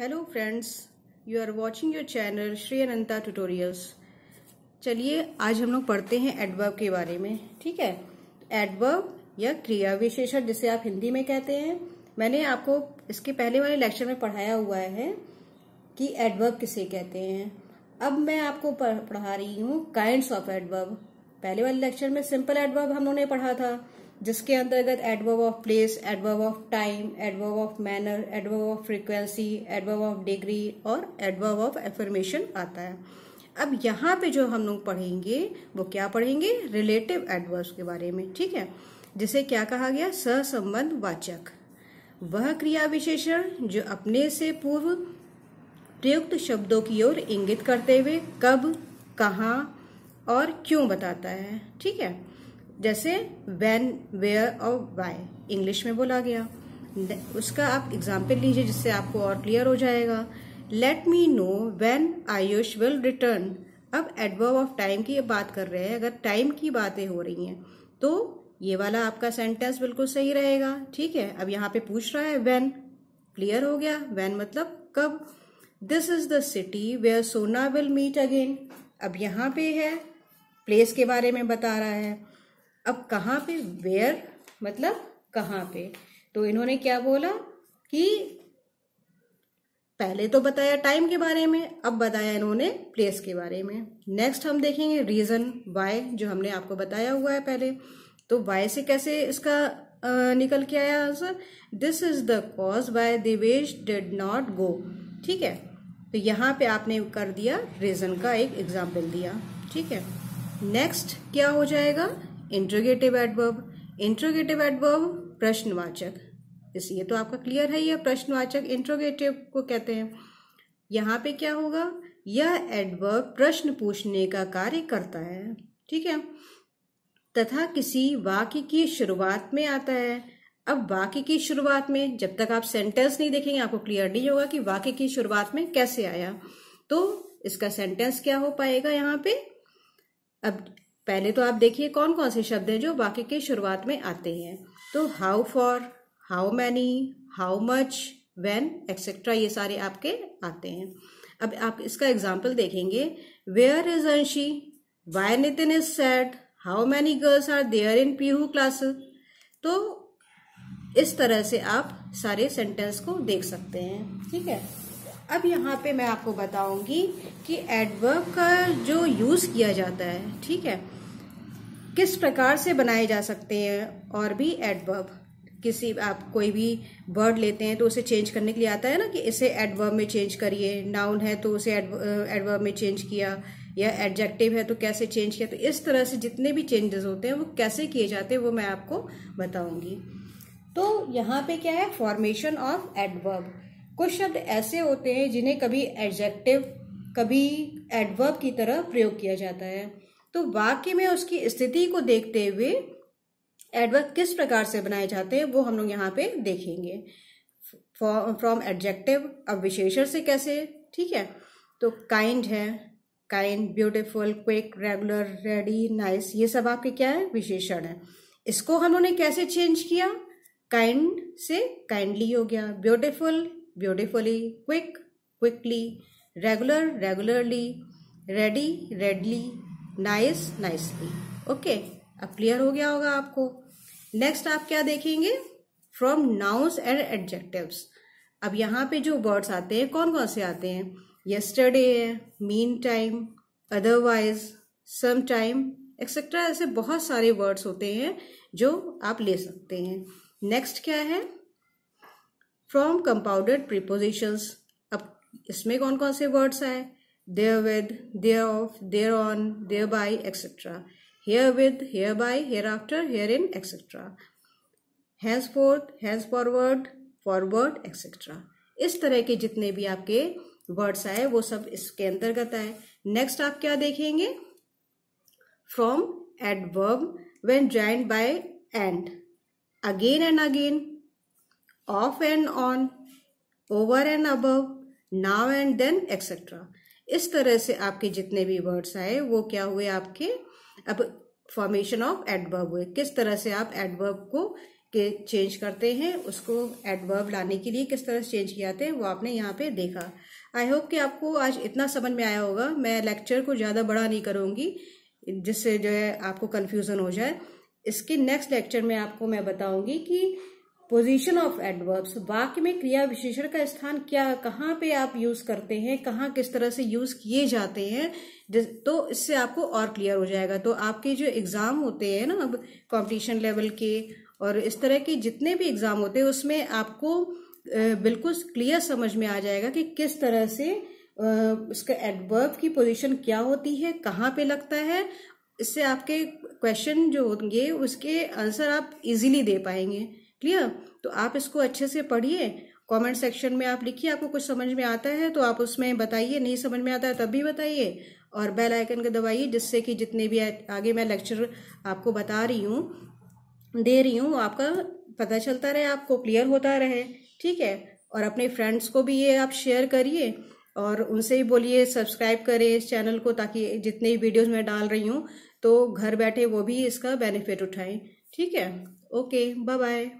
Hello friends you are watching your channel Shri Ananta tutorials चलिए, आज हम लोग पढ़ते हैं एडवर्ब के बारे में, ठीक है? एडवर्ब या क्रिया विशेषण, जिसे आप हिंदी में कहते हैं। मैंने आपको इसके पहले वाले लेक्चर में पढ़ाया हुआ है कि एडवर्ब किसे कहते हैं। अब मैं आपको पढ़ा रही हूँ काइंड ऑफ़ एडवर्ब पहले वाले लेक्चर में सिंपल एडवर्ब हम लोगों ने पढ़ा था। जिसके अंतर्गत adverb of place adverb of time adverb of manner adverb of frequency adverb of degree और एडवर्ब ऑफ़ एफर्मेशन आता है। अब यहाँ पे जो हम लोग पढ़ेंगे, वो क्या पढ़ेंगे? रिलेटिव एडवर्ब्स के बारे में, ठीक है? जिसे क्या कहा गया? सहसंबंध वाचक। वह क्रिया विशेषण जो अपने से पूर्व प्रयुक्त शब्दों की ओर इंगित करते हुए कब, कहा और क्यों बताता है, ठीक है? जैसे वेन वेयर और वाई इंग्लिश में बोला गया। उसका आप एग्ज़ाम्पल लीजिए जिससे आपको और क्लियर हो जाएगा। Let me know when Ayush will return अब एडवर्ब ऑफ़ टाइम की बात कर रहे हैं। अगर टाइम की बातें हो रही हैं तो ये वाला आपका सेंटेंस बिल्कुल सही रहेगा। ठीक है? अब यहाँ पे पूछ रहा है वेन क्लियर हो गया। वेन मतलब कब? This is the city where Sona will meet again अब यहाँ पे है। प्लेस के बारे में बता रहा है। अब कहाँ पे? वेयर मतलब कहाँ पे? तो इन्होंने क्या बोला कि पहले तो बताया टाइम के बारे में, अब बताया इन्होंने प्लेस के बारे में। नेक्स्ट हम देखेंगे रीजन वाई जो हमने आपको बताया हुआ है पहले। तो वाई से कैसे इसका निकल के आया answer this is the cause why Divesh did not go ठीक है? तो यहाँ पे आपने कर दिया रीजन का एक एग्ज़ाम्पल दिया। ठीक है? नेक्स्ट क्या हो जाएगा? इंट्रोगेटिव एडवर्ब इंट्रोगेटिव एडवर्ब, प्रश्नवाचक। इसलिए तो आपका क्लियर है, ये प्रश्नवाचक इंट्रोगेटिव को कहते हैं। यहाँ पे क्या होगा? यह एडवर्ब प्रश्न पूछने का कार्य करता है, ठीक है? तथा किसी वाक्य की शुरुआत में आता है। अब वाक्य की शुरुआत में, जब तक आप सेंटेंस नहीं देखेंगे, आपको क्लियर नहीं होगा कि वाक्य की शुरुआत में कैसे आया। तो इसका सेंटेंस क्या हो पाएगा यहाँ पे? अब पहले तो आप देखिए कौन कौन से शब्द हैं जो वाक्य के शुरुआत में आते हैं तो how far how many how much when etcetera ये सारे आपके आते हैं। अब आप इसका एग्ज़ाम्पल देखेंगे। Where is Anshi why Nitin is sad how many girls are there in Pihu class तो इस तरह से आप सारे सेंटेंस को देख सकते हैं। ठीक है? अब यहाँ पे मैं आपको बताऊँगी कि एडवर्ब का जो यूज़ किया जाता है, ठीक है? किस प्रकार से बनाए जा सकते हैं और भी एडवर्ब किसी आप कोई भी वर्ड लेते हैं तो उसे चेंज करने के लिए आता है ना कि इसे एडवर्ब में चेंज करिए। नाउन है तो उसे एडवर्ब में चेंज किया या एडजेक्टिव है तो कैसे चेंज किया? तो इस तरह से जितने भी चेंजेस होते हैं वो कैसे किए जाते हैं वो मैं आपको बताऊँगी। तो यहाँ पे क्या है? फॉर्मेशन ऑफ़ एडवर्ब कुछ शब्द ऐसे होते हैं जिन्हें कभी एडजेक्टिव कभी एडवर्ब की तरह प्रयोग किया जाता है। तो वाक्य में उसकी स्थिति को देखते हुए एडवर्ब किस प्रकार से बनाए जाते हैं, वो हम लोग यहाँ पे देखेंगे। फ्रॉम एडजेक्टिव अब विशेषण से कैसे, ठीक है? तो काइंड है kind beautiful quick regular ready nice ये सब आपके क्या है? विशेषण है। इसको हम लोगों ने कैसे चेंज किया? काइंड से काइंडली हो गया। Beautiful beautifully quick quickly regular regularly ready readily nice nicely okay अब क्लियर हो गया होगा आपको। नेक्स्ट आप क्या देखेंगे? फ्रॉम नाउन्स एंड एडजेक्टिव्स अब यहाँ पे जो वर्ड्स आते हैं कौन कौन से आते हैं? यस्टरडे है meantime otherwise some time etcetera ऐसे बहुत सारे वर्ड्स होते हैं जो आप ले सकते हैं। नेक्स्ट क्या है? फ्रॉम कंपाउंडेड प्रिपोजिशंस अब इसमें कौन कौन से वर्ड्स आए? Therewith, thereof, thereon, thereby, etc. Herewith, hereby, hereafter, herein, etc. Henceforth, henceforward, forward, etc. इस तरह के जितने भी आपके वर्ड्स आए वो सब इसके अंतर्गत आए नेक्स्ट आप क्या देखेंगे from adverb when joint by and again and again off and on over and above now and then etcetera इस तरह से आपके जितने भी वर्ड्स आए, वो क्या हुए आपके? अब फॉर्मेशन ऑफ़ एडवर्ब हुए। किस तरह से आप एडवर्ब को के चेंज करते हैं, उसको एडवर्ब लाने के लिए किस तरह से चेंज किया जाते हैं, वो आपने यहाँ पे देखा। आई होप कि आपको आज इतना समझ में आया होगा। मैं लेक्चर को ज़्यादा बड़ा नहीं करूँगी, जिससे जो है आपको कन्फ्यूज़न हो जाए। इसके नेक्स्ट लेक्चर में आपको मैं बताऊँगी कि पोजीशन ऑफ़ एडवर्ब्स वाक्य में क्रिया विशेषण का स्थान क्या, कहाँ पे आप यूज़ करते हैं, कहाँ किस तरह से यूज़ किए जाते हैं तो इससे आपको और क्लियर हो जाएगा। तो आपके जो एग्ज़ाम होते हैं ना, अब कंपटीशन लेवल के, और इस तरह के जितने भी एग्ज़ाम होते हैं, उसमें आपको बिल्कुल क्लियर समझ में आ जाएगा कि किस तरह से उसका एडवर्ब की पोजीशन क्या होती है, कहाँ पे लगता है। इससे आपके क्वेश्चन जो होंगे, उसके आंसर आप इजीली दे पाएँगे। क्लियर तो आप इसको अच्छे से पढ़िए। कमेंट सेक्शन में आप लिखिए, आपको कुछ समझ में आता है तो आप उसमें बताइए, नहीं समझ में आता है तब भी बताइए। और बेल आइकन को दबाइए, जिससे कि जितने भी आगे मैं लेक्चर आपको बता रही हूँ, दे रही हूँ, आपका पता चलता रहे, आपको क्लियर होता रहे। ठीक है? और अपने फ्रेंड्स को भी ये आप शेयर करिए और उनसे भी बोलिए सब्सक्राइब करें इस चैनल को ताकि जितने भी वीडियोस मैं डाल रही हूँ तो घर बैठे वो भी इसका बेनिफिट उठाएँ। ठीक है? Okay bye bye